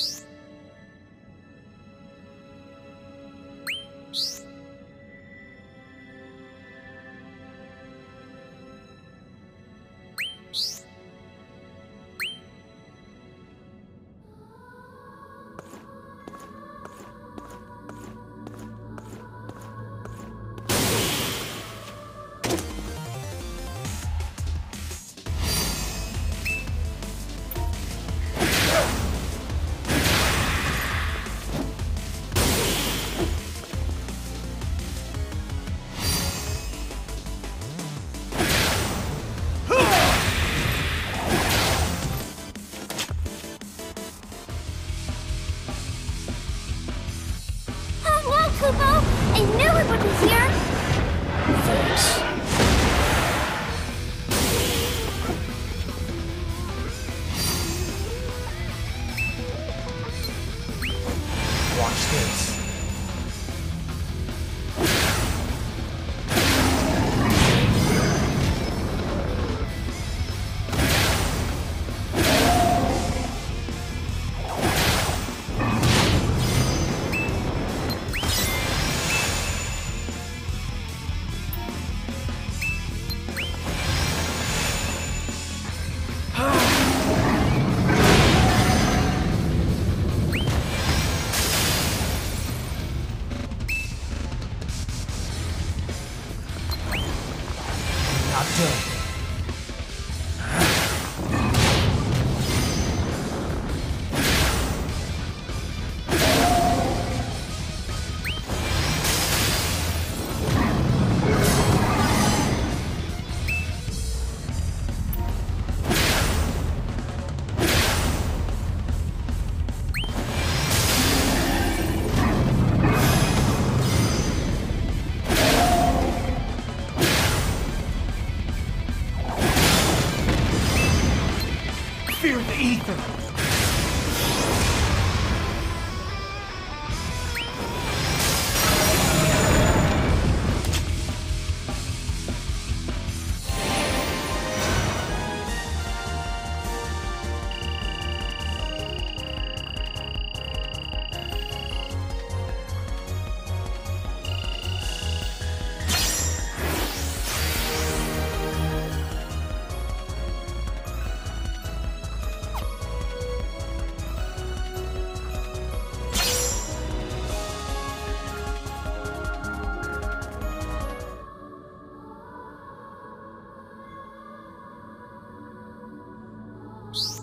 Peace. Here! Ether. Oops.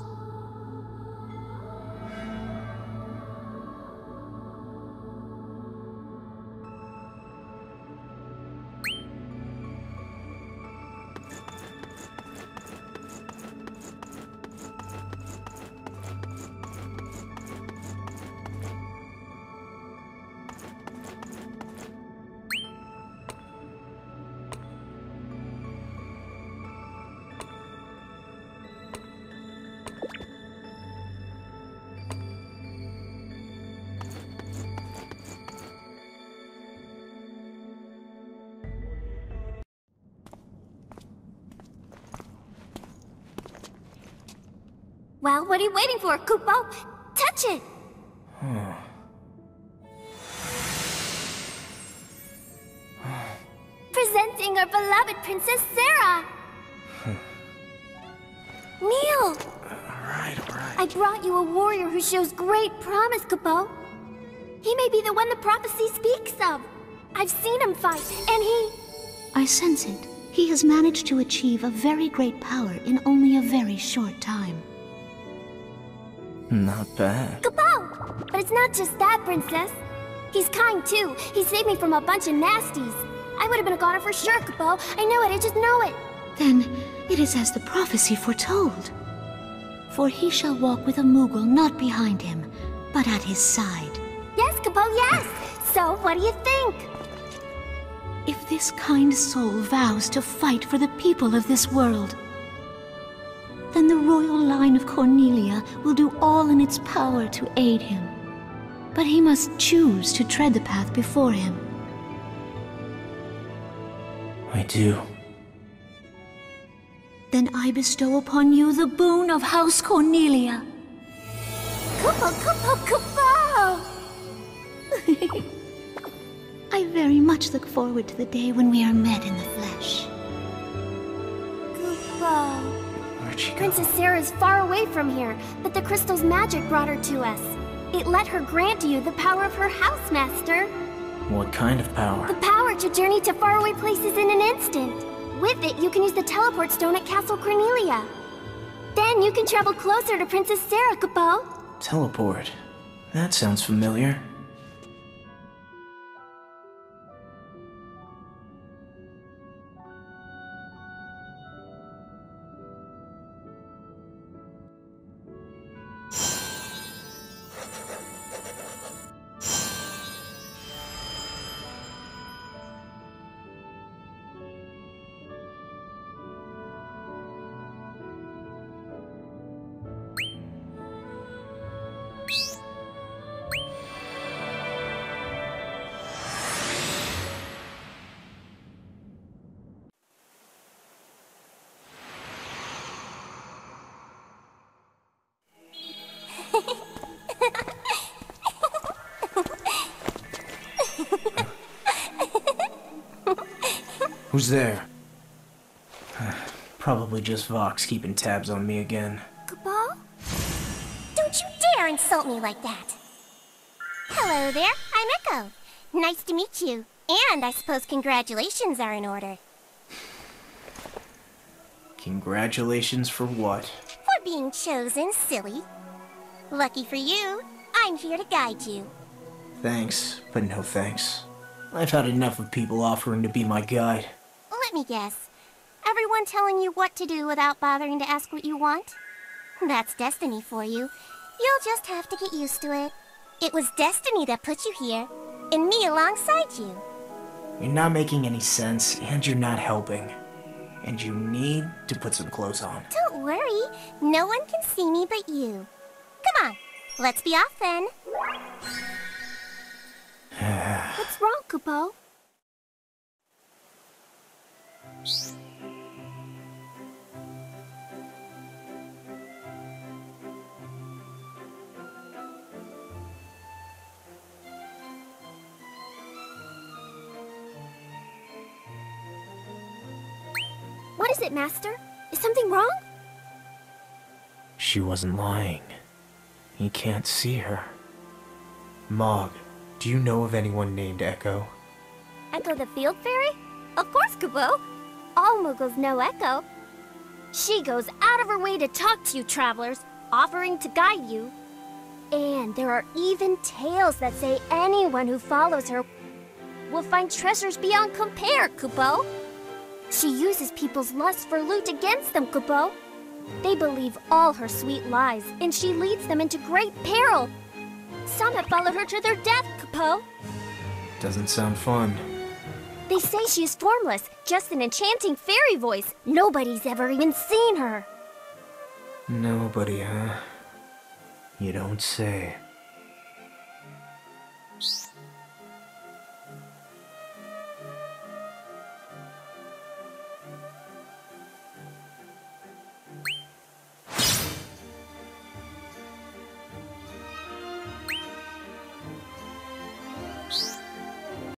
Well, what are you waiting for, Kupo? Oh, touch it! Presenting our beloved Princess Sarah! Neil! Alright, alright. I brought you a warrior who shows great promise, Kupo. Oh. He may be the one the prophecy speaks of. I've seen him fight, and he... I sense it. He has managed to achieve a very great power in only a very short time. Not bad. Kupo! But it's not just that, Princess. He's kind, too. He saved me from a bunch of nasties. I would have been a goner for sure, Kupo. I knew it, I just know it. Then it is as the prophecy foretold. For he shall walk with a Moogle not behind him, but at his side. Yes, Kupo, yes! So, what do you think? If this kind soul vows to fight for the people of this world, then the royal line of Cornelia will do all in its power to aid him. But he must choose to tread the path before him. I do. Then I bestow upon you the boon of House Cornelia. Kupo, Kupo, Kupo! I very much look forward to the day when we are met in the flesh. Kupo. Where'd she go? Princess Sarah is far away from here, but the crystal's magic brought her to us. It let her grant you the power of her house, Master. What kind of power? The power to journey to faraway places in an instant. With it, you can use the teleport stone at Castle Cornelia. Then you can travel closer to Princess Sarah, Kupo. Teleport. That sounds familiar. Who's there? Probably just Vox keeping tabs on me again. Kupo? Don't you dare insult me like that! Hello there, I'm Echo. Nice to meet you. And I suppose congratulations are in order. Congratulations for what? For being chosen, silly. Lucky for you, I'm here to guide you. Thanks, but no thanks. I've had enough of people offering to be my guide. Me guess. Everyone telling you what to do without bothering to ask what you want? That's destiny for you. You'll just have to get used to it. It was destiny that put you here, and me alongside you. You're not making any sense, and you're not helping. And you need to put some clothes on. Don't worry, no one can see me but you. Come on, let's be off then. What's wrong, Kupo? What is it, Master? Is something wrong? She wasn't lying. You can't see her. Mog, do you know of anyone named Echo? Echo the Field Fairy? Of course, Kupo. All Moogles know Echo. She goes out of her way to talk to you, travelers, offering to guide you. And there are even tales that say anyone who follows her will find treasures beyond compare, Kupo. She uses people's lust for loot against them, Kupo. They believe all her sweet lies, and she leads them into great peril. Some have followed her to their death, Kupo. Doesn't sound fun. They say she is formless, just an enchanting fairy voice. Nobody's ever even seen her. Nobody, huh? You don't say.